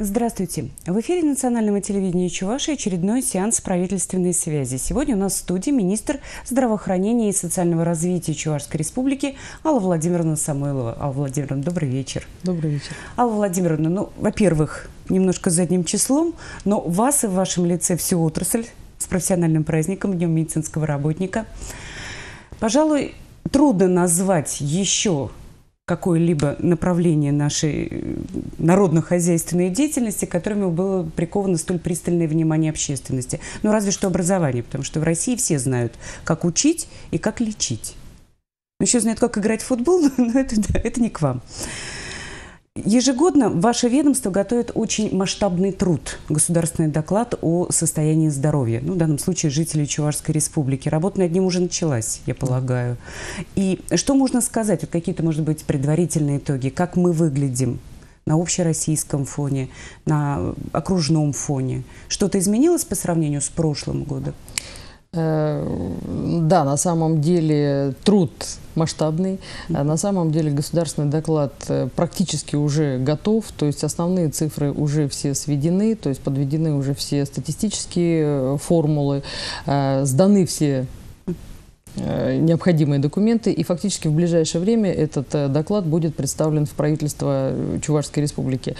Здравствуйте. В эфире национального телевидения Чуваши очередной сеанс правительственной связи. Сегодня у нас в студии министр здравоохранения и социального развития Чувашской республики Алла Владимировна Самойлова. Алла Владимировна, добрый вечер. Добрый вечер. Алла Владимировна, ну, во-первых, немножко задним числом, но вас и в вашем лице всю отрасль с профессиональным праздником, Днем медицинского работника. Пожалуй, трудно назвать еще какое-либо направление нашей э, народно-хозяйственной деятельности, которыми было приковано столь пристальное внимание общественности. Ну, разве что образование, потому что в России все знают, как учить и как лечить. Еще знают, как играть в футбол, но это, это не к вам. Ежегодно ваше ведомство готовит очень масштабный труд, государственный доклад о состоянии здоровья, ну, в данном случае жителей Чувашской республики. Работа над ним уже началась, я полагаю. И что можно сказать, вот какие-то, может быть, предварительные итоги, как мы выглядим на общероссийском фоне, на окружном фоне? Что-то изменилось по сравнению с прошлым годом? Э, да, на самом деле труд масштабный. А на самом деле государственный доклад э, практически уже готов, то есть основные цифры уже все сведены, то есть подведены уже все статистические э, формулы, сданы все необходимые документы, и фактически в ближайшее время этот доклад будет представлен в правительство Чувашской Республики.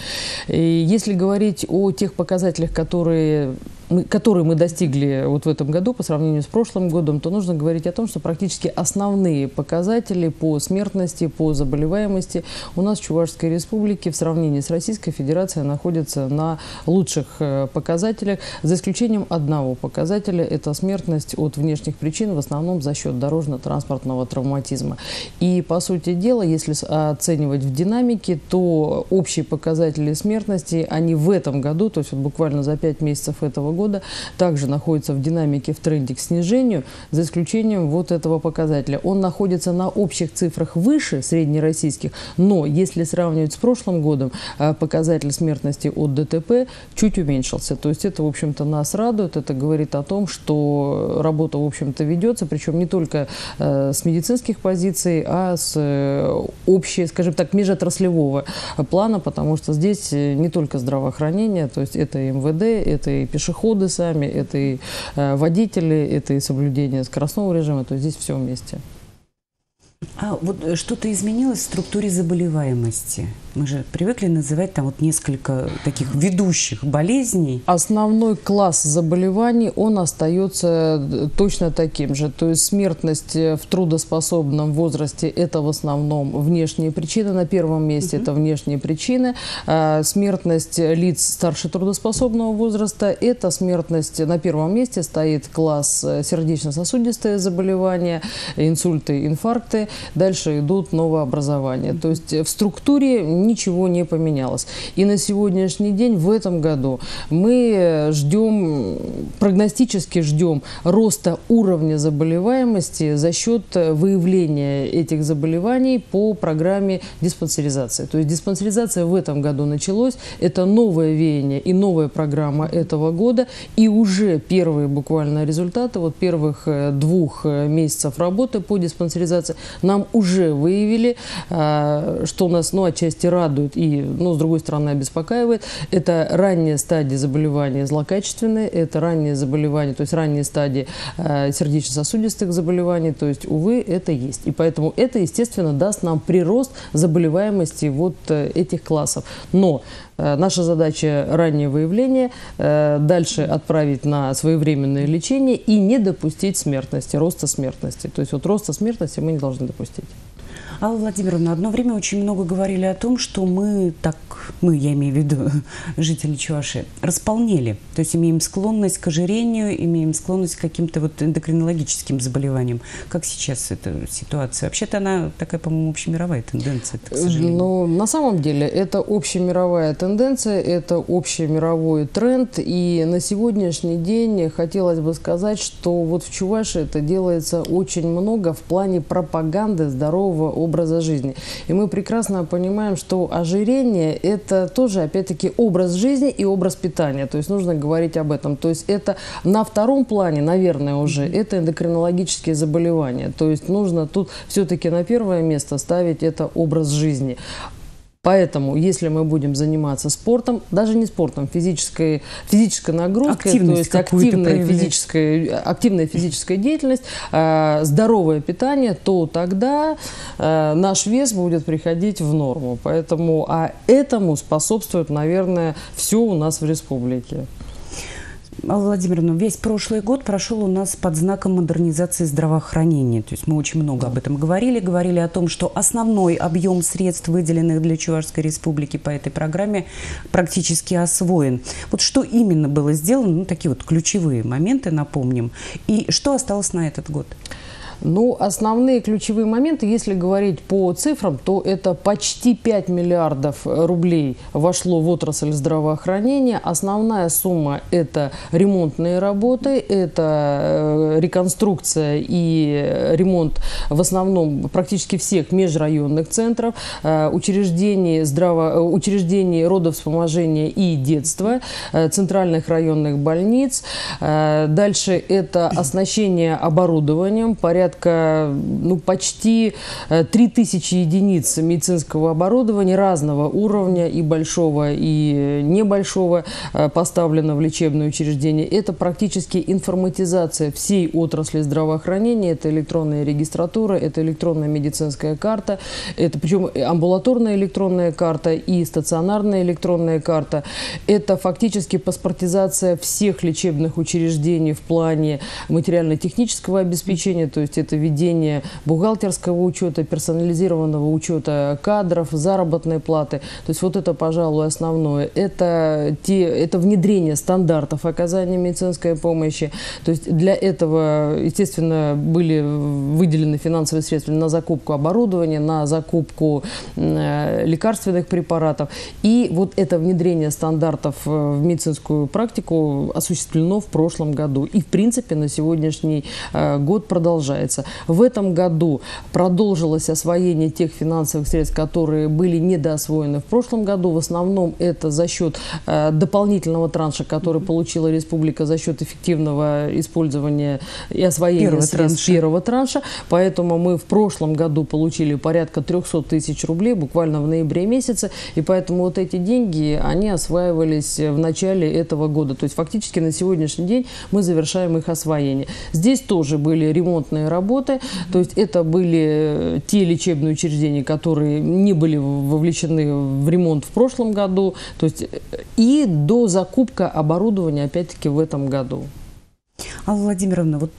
И если говорить о тех показателях, которые мы, которые мы достигли вот в этом году по сравнению с прошлым годом, то нужно говорить о том, что практически основные показатели по смертности, по заболеваемости у нас в Чувашской Республике в сравнении с Российской Федерацией находятся на лучших э, показателях, за исключением одного показателя – это смертность от внешних причин, в основном за счет дорожно-транспортного травматизма. И, по сути дела, если оценивать в динамике, то общие показатели смертности, они в этом году, то есть вот буквально за пять месяцев этого года также находится в динамике, в тренде к снижению, за исключением вот этого показателя. Он находится на общих цифрах выше среднероссийских, но если сравнивать с прошлым годом, э, показатель смертности от ДТП чуть уменьшился. То есть это, в общем-то, нас радует, это говорит о том, что работа, в общем-то, ведется, причем не только э, с медицинских позиций, а с э, общей, скажем так, межотраслевого плана, потому что здесь не только здравоохранение, то есть это и МВД, это и пешеходы, пешеходы сами, это и э, водители, это и соблюдение скоростного режима, то есть здесь все вместе. А вот э, что-то изменилось в структуре заболеваемости? Мы же привыкли называть там вот несколько таких ведущих болезней. Основной класс заболеваний, он остается э, точно таким же. То есть смертность э, в трудоспособном возрасте – это в основном внешние причины. На первом месте угу. это внешние причины. А смертность лиц старше трудоспособного возраста – это смертность на первом месте стоит класс сердечно-сосудистые заболевания, инсульты, инфаркты. Дальше идут новообразования. То есть в структуре ничего не поменялось. И на сегодняшний день, в этом году, мы ждем, прогностически ждем роста уровня заболеваемости за счет выявления этих заболеваний по программе диспансеризации. То есть диспансеризация в этом году началась. Это новое веяние и новая программа этого года. И уже первые буквально результаты, вот первых э, двух э, месяцев работы по диспансеризации нам уже выявили, а, что нас, ну, отчасти радует и, ну, с другой стороны, обеспокаивает. Это ранняя стадия заболевания злокачественные, это ранние заболевания, то есть ранние стадии а, сердечно-сосудистых заболеваний, то есть, увы, это есть. И поэтому это, естественно, даст нам прирост заболеваемости вот э, этих классов. Но э, Наша задача – раннее выявление, э, дальше отправить на своевременное лечение и не допустить смертности, роста смертности. То есть вот роста смертности мы не должны допустить. Алла Владимировна, одно время очень много говорили о том, что мы так, мы, я имею в виду жители Чуваши, располнели. То есть имеем склонность к ожирению, имеем склонность к каким-то вот эндокринологическим заболеваниям. Как сейчас эта ситуация? Вообще-то она такая, по-моему, общемировая тенденция, к сожалению. Ну, на самом деле, это общемировая тенденция, это общемировой тренд. И на сегодняшний день хотелось бы сказать, что вот в Чуваши это делается очень много в плане пропаганды здорового образа жизни. И мы прекрасно понимаем, что ожирение – это тоже, опять-таки, образ жизни и образ питания. То есть нужно говорить об этом. То есть это на втором плане, наверное, уже, это эндокринологические заболевания. То есть нужно тут все-таки на первое место ставить это образ жизни. Поэтому, если мы будем заниматься спортом, даже не спортом, физической, физической нагрузкой, Активность то есть активная физическая, активная физическая деятельность, э, здоровое питание, то тогда э, наш вес будет приходить в норму. Поэтому, а этому способствует, наверное, все у нас в республике. Алла Владимировна, весь прошлый год прошел у нас под знаком модернизации здравоохранения. То есть мы очень много об этом говорили. Говорили о том, что основной объем средств, выделенных для Чувашской республики по этой программе, практически освоен. Вот что именно было сделано, ну такие вот ключевые моменты, напомним. И что осталось на этот год? Ну, основные ключевые моменты, если говорить по цифрам, то это почти 5 миллиардов рублей вошло в отрасль здравоохранения. Основная сумма – это ремонтные работы, это э, реконструкция и ремонт в основном практически всех межрайонных центров, э, учреждений, здраво... Э, учреждений родовспоможения и детства, центральных районных больниц. Дальше это оснащение оборудованием, порядка порядка, ну, почти 3000 э, единиц медицинского оборудования разного уровня, и большого, и небольшого, э, поставлено в лечебное учреждение. Это практически информатизация всей отрасли здравоохранения. Это электронная регистратура, это электронная медицинская карта, это причем амбулаторная электронная карта и стационарная электронная карта. Это фактически паспортизация всех лечебных учреждений в плане материально-технического обеспечения, то есть это ведение бухгалтерского учета, персонализированного учета кадров, заработной платы. То есть вот это, пожалуй, основное. Это, те, это внедрение стандартов оказания медицинской помощи. То есть для этого, естественно, были выделены финансовые средства на закупку оборудования, на закупку э, лекарственных препаратов. И вот это внедрение стандартов э, в медицинскую практику осуществлено в прошлом году. И, в принципе, на сегодняшний э, год продолжается продолжается. В этом году продолжилось освоение тех финансовых средств, которые были недоосвоены в прошлом году. В основном это за счет э, дополнительного транша, который получила республика за счет эффективного использования и освоения первого средств транша. первого транша. Поэтому мы в прошлом году получили порядка 300 тысяч рублей буквально в ноябре месяце. И поэтому вот эти деньги, они осваивались в начале этого года. То есть фактически на сегодняшний день мы завершаем их освоение. Здесь тоже были ремонтные работы работы. То есть это были э, те лечебные учреждения, которые не были вовлечены в ремонт в прошлом году. То есть э, и до закупка оборудования опять-таки в этом году. Алла Владимировна, вот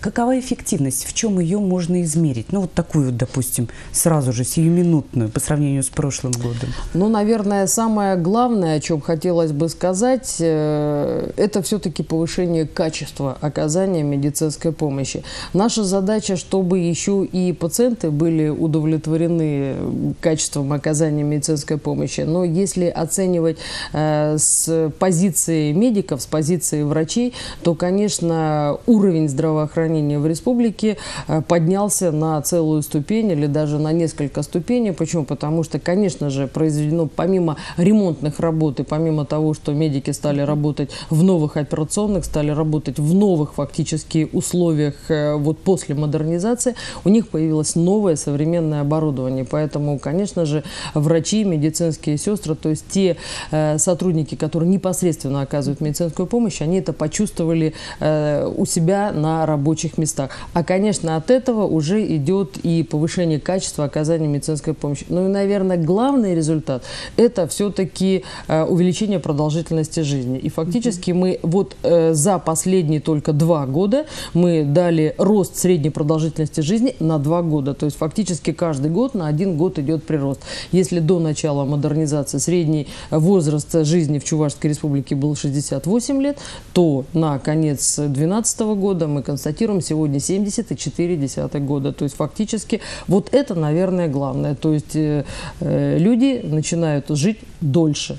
Какова эффективность? В чем ее можно измерить? Ну, вот такую, допустим, сразу же, сиюминутную по сравнению с прошлым годом. Ну, наверное, самое главное, о чем хотелось бы сказать, э, это все-таки повышение качества оказания медицинской помощи. Наша задача, чтобы еще и пациенты были удовлетворены качеством оказания медицинской помощи. Но если оценивать э, с позиции медиков, с позиции врачей, то, конечно, уровень здравоохранения здравоохранения в республике э, поднялся на целую ступень или даже на несколько ступеней. Почему? Потому что, конечно же, произведено помимо ремонтных работ и помимо того, что медики стали работать в новых операционных, стали работать в новых фактически условиях э, вот после модернизации, у них появилось новое современное оборудование. Поэтому, конечно же, врачи, медицинские сестры, то есть те э, сотрудники, которые непосредственно оказывают медицинскую помощь, они это почувствовали э, у себя на рабочем рабочих местах. А, конечно, от этого уже идет и повышение качества оказания медицинской помощи. Ну и, наверное, главный результат – это все-таки э, увеличение продолжительности жизни. И фактически мы вот э, за последние только два года мы дали рост средней продолжительности жизни на два года. То есть фактически каждый год на один год идет прирост. Если до начала модернизации средний возраст жизни в Чувашской республике был 68 лет, то на конец 2012 года мы констатируем, фиксируем сегодня 70,4 года. То есть фактически вот это, наверное, главное. То есть э, э, люди начинают жить дольше.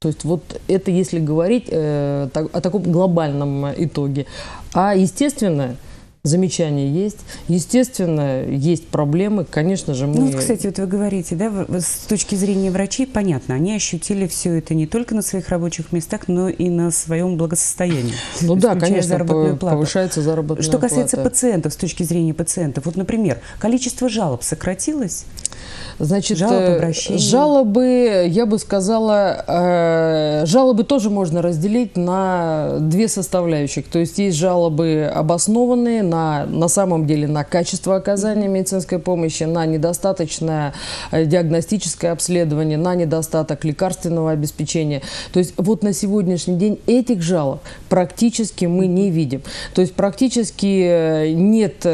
То есть вот это если говорить э, так, о таком глобальном итоге. А естественно, замечания есть. Естественно, есть проблемы. Конечно же, мы... Ну, кстати, вот вы говорите, да, с точки зрения врачей, понятно, они ощутили все это не только на своих рабочих местах, но и на своем благосостоянии. Ну да, конечно, заработную плату. повышается заработная Что касается плата. пациентов, с точки зрения пациентов, вот, например, количество жалоб сократилось? Значит, жалобы, э, обращения. жалобы, я бы сказала, э, жалобы тоже можно разделить на две составляющих. То есть есть жалобы обоснованные на, на самом деле на качество оказания медицинской помощи, на недостаточное э, диагностическое обследование, на недостаток лекарственного обеспечения. То есть вот на сегодняшний день этих жалоб практически мы не видим. То есть практически нет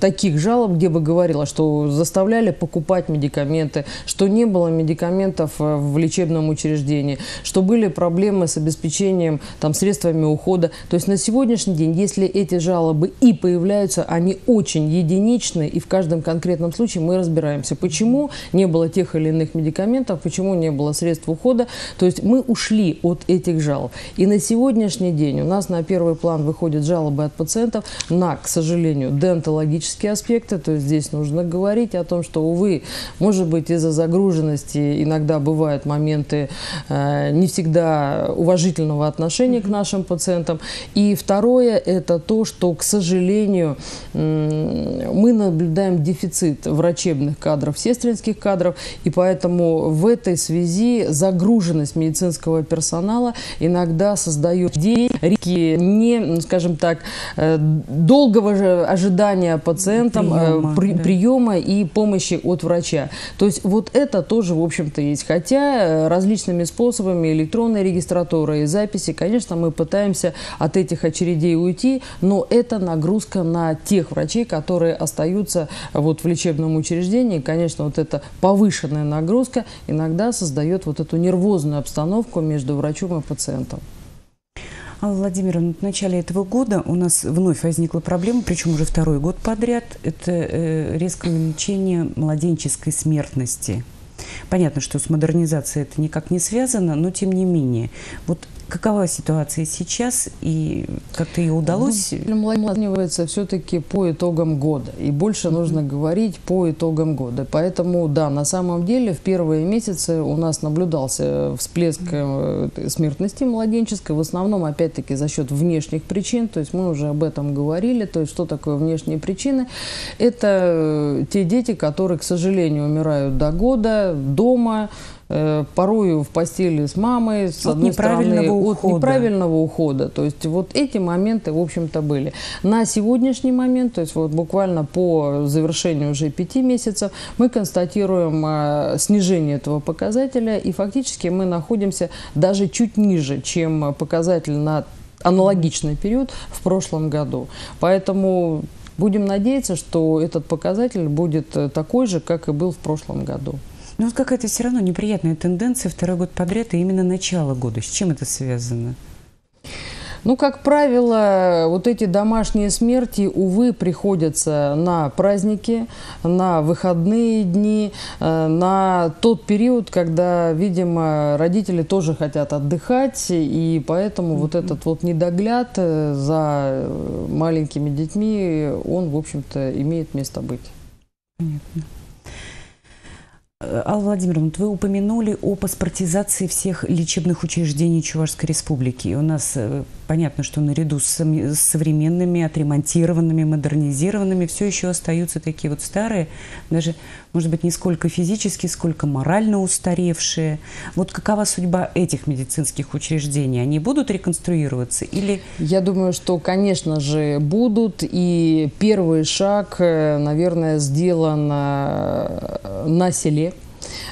таких жалоб, где бы говорила, что заставляли покупать медицинскую медикаменты, что не было медикаментов э, в лечебном учреждении, что были проблемы с обеспечением там, средствами ухода. То есть на сегодняшний день, если эти жалобы и появляются, они очень единичны, и в каждом конкретном случае мы разбираемся, почему не было тех или иных медикаментов, почему не было средств ухода. То есть мы ушли от этих жалоб. И на сегодняшний день у нас на первый план выходят жалобы от пациентов на, к сожалению, дентологические аспекты. То есть здесь нужно говорить о том, что, увы, может быть, из-за загруженности иногда бывают моменты э, не всегда уважительного отношения к нашим пациентам. И второе – это то, что, к сожалению, мы наблюдаем дефицит врачебных кадров, сестринских кадров, и поэтому в этой связи загруженность медицинского персонала иногда создает риски не, скажем так, э, долгого ожидания пациентам приема, при, да. приема и помощи от врача. То есть вот это тоже, в общем-то, есть. Хотя э, различными способами, электронной регистратуры и записи, конечно, мы пытаемся от этих очередей уйти, но это нагрузка на тех врачей, которые остаются вот в лечебном учреждении. Конечно, вот эта повышенная нагрузка иногда создает вот эту нервозную обстановку между врачом и пациентом. Алла Владимировна, в начале этого года у нас вновь возникла проблема, причем уже второй год подряд. Это э, резкое увеличение младенческой смертности. Понятно, что с модернизацией это никак не связано, но тем не менее. Вот Какова ситуация сейчас и как-то ее удалось? Ну, оценивается все-таки по итогам года. И больше нужно говорить по итогам года. Поэтому, да, на самом деле в первые месяцы у нас наблюдался всплеск э, смертности младенческой. В основном, опять-таки, за счет внешних причин. То есть мы уже об этом говорили. То есть что такое внешние причины? Это э, те дети, которые, к сожалению, умирают до года, дома, Э, порою в постели с мамой, с от одной неправильного стороны, ухода. от неправильного ухода. То есть вот эти моменты, в общем-то, были. На сегодняшний момент, то есть вот буквально по завершению уже пяти месяцев, мы констатируем э, снижение этого показателя, и фактически мы находимся даже чуть ниже, чем показатель на аналогичный период в прошлом году. Поэтому будем надеяться, что этот показатель будет э, такой же, как и был в прошлом году. Но вот какая-то все равно неприятная тенденция второй год подряд, и именно начало года. С чем это связано? Ну, как правило, вот эти домашние смерти, увы, приходятся на праздники, на выходные дни, э, на тот период, когда, видимо, родители тоже хотят отдыхать, и поэтому mm-hmm. вот этот вот недогляд э, за маленькими детьми, он, в общем-то, имеет место быть. Понятно. Э, Алла Владимировна, вы упомянули о паспортизации всех лечебных учреждений Чувашской Республики. И у нас э, понятно, что наряду с современными, отремонтированными, модернизированными все еще остаются такие вот старые, даже, может быть, не сколько физически, сколько морально устаревшие. Вот какова судьба этих медицинских учреждений? Они будут реконструироваться или... Я думаю, что, конечно же, будут. И первый шаг, э, наверное, сделан на селе Э,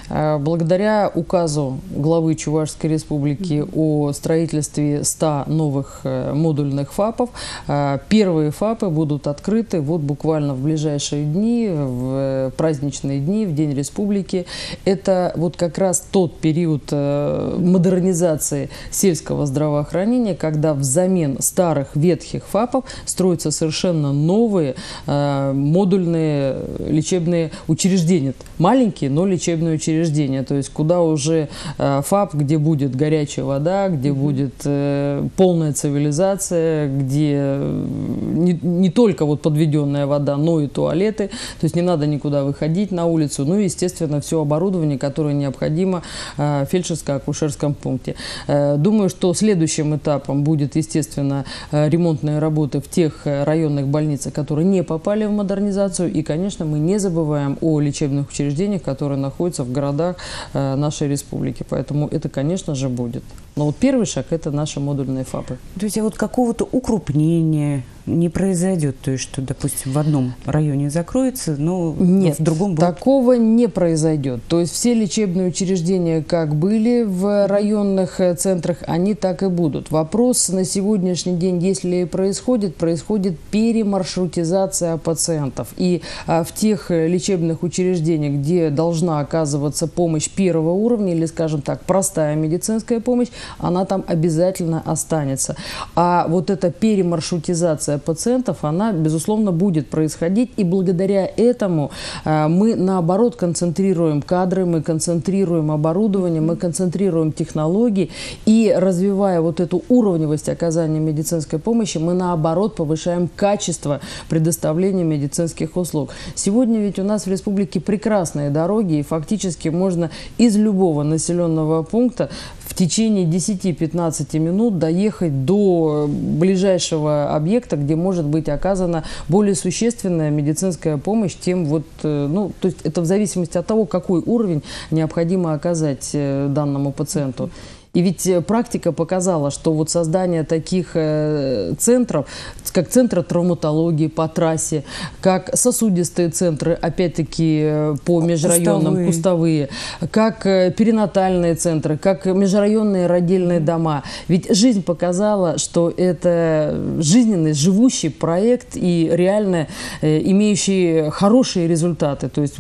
благодаря указу главы Чувашской республики о строительстве 100 новых э, модульных ФАПов, э, первые ФАПы будут открыты вот буквально в ближайшие дни, в праздничные дни, в День республики. Это вот как раз тот период модернизации сельского здравоохранения, когда взамен старых ветхих ФАПов строятся совершенно новые модульные лечебные учреждения. Маленькие, но лечебные учреждения учреждения, то есть куда уже э, ФАП, где будет горячая вода, где будет э, полная цивилизация, где э, не, не только вот подведенная вода, но и туалеты, то есть не надо никуда выходить на улицу, ну и, естественно, все оборудование, которое необходимо в фельдшерско-акушерском пункте. Думаю, что следующим этапом будет, естественно, ремонтные работы в тех районных больницах, которые не попали в модернизацию, и, конечно, мы не забываем о лечебных учреждениях, которые находятся в городах э, нашей республики. Поэтому это, конечно же, будет. Но вот первый шаг – это наши модульные ФАПы. То есть а вот какого-то укрупнения не произойдет? То есть, что, допустим, в одном районе закроется, но Нет, в другом будет... такого не произойдет. То есть все лечебные учреждения, как были в районных э, центрах, они так и будут. Вопрос на сегодняшний день, если и происходит, происходит перемаршрутизация пациентов. И а, в тех э, лечебных учреждениях, где должна оказываться помощь первого уровня, или, скажем так, простая медицинская помощь, она там обязательно останется. А вот эта перемаршрутизация пациентов, она, безусловно, будет происходить. И благодаря этому э, мы, наоборот, концентрируем кадры, мы концентрируем оборудование, мы концентрируем технологии. И развивая вот эту уровневость оказания медицинской помощи, мы, наоборот, повышаем качество предоставления медицинских услуг. Сегодня ведь у нас в республике прекрасные дороги, и фактически можно из любого населенного пункта в течение 10-15 минут доехать до ближайшего объекта, где может быть оказана более существенная медицинская помощь, тем вот, э, ну, то есть это в зависимости от того, какой уровень необходимо оказать э, данному пациенту. И ведь э, практика показала, что вот создание таких э, центров, как центры травматологии по трассе, как сосудистые центры, опять-таки э, по межрайонам, кустовые, как перинатальные центры, как межрайонные родильные дома. Ведь жизнь показала, что это жизненный, живущий проект и реально имеющий хорошие результаты. То есть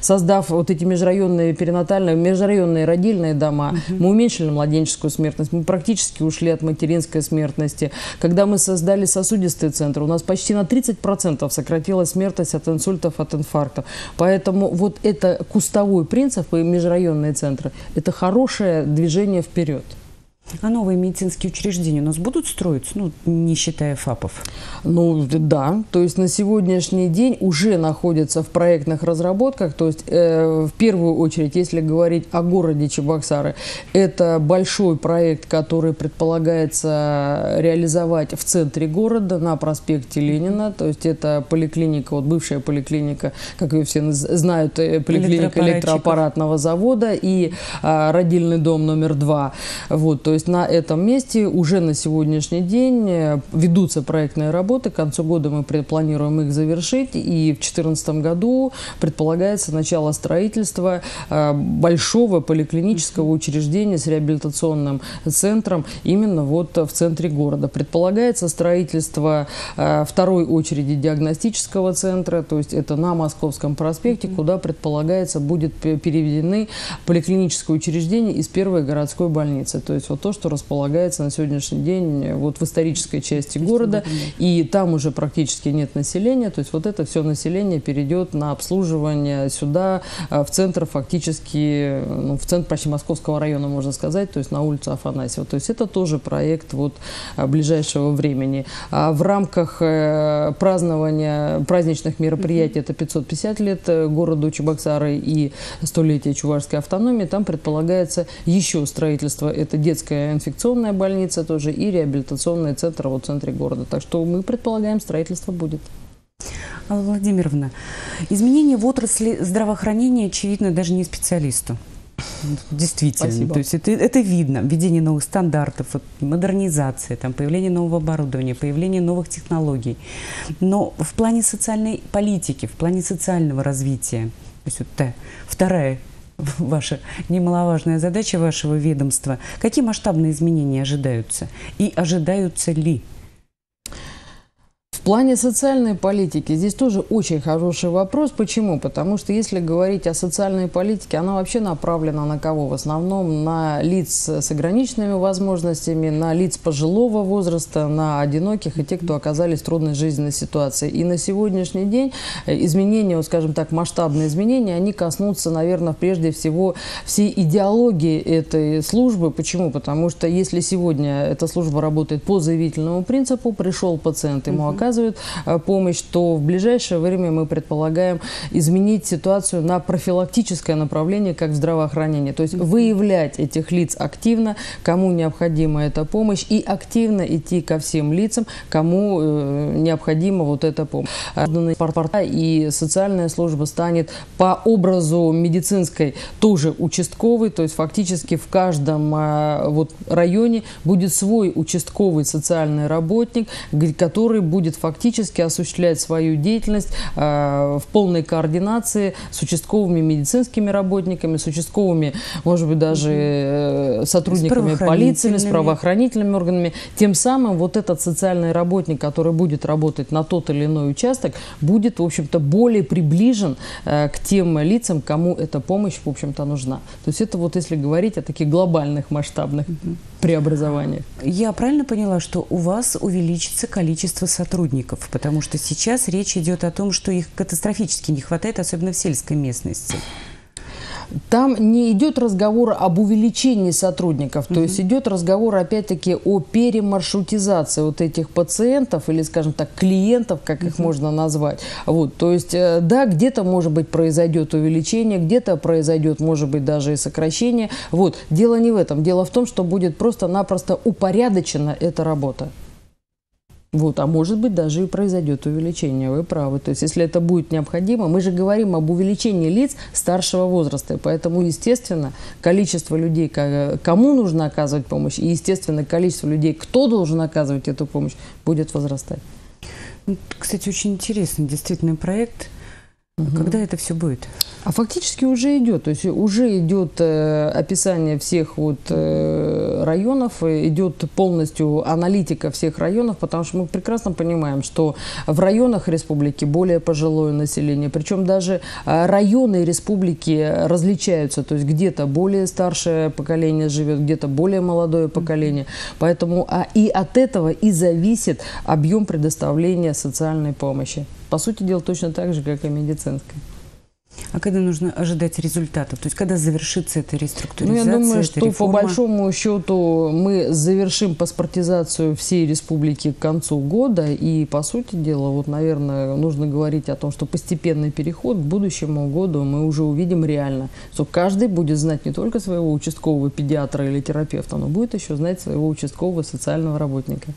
создав вот эти межрайонные перинатальные, межрайонные родильные дома, угу. мы уменьшили младенчество младенческую смертность, мы практически ушли от материнской смертности. Когда мы создали сосудистые центры, у нас почти на 30% сократилась смертность от инсультов, от инфарктов. Поэтому вот это кустовой принцип и межрайонные центры – это хорошее движение вперед. А новые медицинские учреждения у нас будут строиться, ну, не считая ФАПов? Ну, да. То есть на сегодняшний день уже находятся в проектных разработках. То есть э, в первую очередь, если говорить о городе Чебоксары, это большой проект, который предполагается реализовать в центре города на проспекте Ленина. То есть это поликлиника, вот бывшая поликлиника, как ее все знают, э, поликлиника электроаппаратного завода и э, родильный дом номер два. Вот, то есть на этом месте уже на сегодняшний день э, ведутся проектные работы. К концу года мы планируем их завершить. И в 2014 году предполагается начало строительства э, большого поликлинического учреждения с реабилитационным центром именно вот в центре города. Предполагается строительство э, второй очереди диагностического центра, то есть это на Московском проспекте, куда предполагается будет переведены поликлиническое учреждение из первой городской больницы. То есть вот то, что располагается на сегодняшний день вот в исторической части города, и там уже практически нет населения, то есть вот это все население перейдет на обслуживание сюда, а, в центр фактически, ну, в центр почти Московского района, можно сказать, то есть на улицу Афанасьева. То есть это тоже проект вот ближайшего времени. А в рамках э, празднования праздничных мероприятий, это 550 лет э, городу Чебоксары и столетие Чувашской автономии, там предполагается еще строительство, это детская клиническая инфекционная больница тоже и реабилитационный центр вот в центре города. Так что мы предполагаем, строительство будет. Алла Владимировна, изменения в отрасли здравоохранения очевидно даже не специалисту. Действительно. Спасибо. То есть это, это видно. Введение новых стандартов, вот, модернизация, там, появление нового оборудования, появление новых технологий. Но в плане социальной политики, в плане социального развития, то есть вот та вторая ваша немаловажная задача вашего ведомства. Какие масштабные изменения ожидаются? И ожидаются ли? Плане социальной политики здесь тоже очень хороший вопрос. Почему? Потому что если говорить о социальной политике, она вообще направлена на кого? В основном на лиц с ограниченными возможностями, на лиц пожилого возраста, на одиноких и те, кто оказались в трудной жизненной ситуации. И на сегодняшний день изменения, вот, скажем так, масштабные изменения, они коснутся, наверное, прежде всего всей идеологии этой службы. Почему? Потому что если сегодня эта служба работает по заявительному принципу, пришел пациент, ему угу. Оказывают э, помощь, то в ближайшее время мы предполагаем изменить ситуацию на профилактическое направление, как в здравоохранении. То есть выявлять этих лиц активно, кому необходима эта помощь, и активно идти ко всем лицам, кому э, необходима вот эта помощь. И социальная служба станет по образу медицинской тоже участковой, то есть фактически в каждом э, вот районе будет свой участковый социальный работник, который будет фактически осуществлять свою деятельность э, в полной координации с участковыми медицинскими работниками, с участковыми, может быть, даже э, сотрудниками полиции, с правоохранительными органами. Тем самым вот этот социальный работник, который будет работать на тот или иной участок, будет, в общем-то, более приближен э, к тем лицам, кому эта помощь, в общем-то, нужна. То есть это вот если говорить о таких глобальных масштабных преобразованиях. Я правильно поняла, что у вас увеличится количество сотрудников, потому что сейчас речь идет о том, что их катастрофически не хватает, особенно в сельской местности. Там не идет разговор об увеличении сотрудников, то есть идет разговор опять-таки о перемаршрутизации вот этих пациентов или, скажем так, клиентов, как их можно назвать. Вот, то есть, э, да, где-то, может быть, произойдет увеличение, где-то произойдет, может быть, даже и сокращение. Вот, дело не в этом. Дело в том, что будет просто-напросто упорядочена эта работа. Вот, а может быть, даже и произойдет увеличение, вы правы. То есть, если это будет необходимо, мы же говорим об увеличении лиц старшего возраста, поэтому, естественно, количество людей, кому нужно оказывать помощь, и, естественно, количество людей, кто должен оказывать эту помощь, будет возрастать. Кстати, очень интересный действительно проект. Угу. Когда это все будет? А фактически уже идет, то есть уже идет э, описание всех вот э, районов, идет полностью аналитика всех районов, потому что мы прекрасно понимаем, что в районах республики более пожилое население, причем даже э, районы республики различаются, то есть где-то более старшее поколение живет, где-то более молодое поколение, поэтому а, и от этого и зависит объем предоставления социальной помощи. По сути дела точно так же, как и медицинской. А когда нужно ожидать результатов? То есть когда завершится эта реструктуризация? Ну, я думаю, что реформа? по большому счету мы завершим паспортизацию всей республики к концу года. И, по сути дела, вот, наверное, нужно говорить о том, что постепенный переход к будущему году мы уже увидим реально. Что каждый будет знать не только своего участкового педиатра или терапевта, но будет еще знать своего участкового социального работника.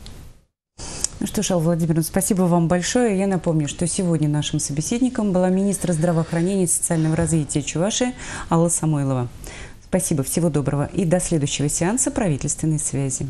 Ну что ж, Алла Владимировна, спасибо вам большое. Я напомню, что сегодня нашим собеседником была министр здравоохранения и социального развития Чуваши Алла Самойлова. Спасибо, всего доброго и до следующего сеанса правительственной связи.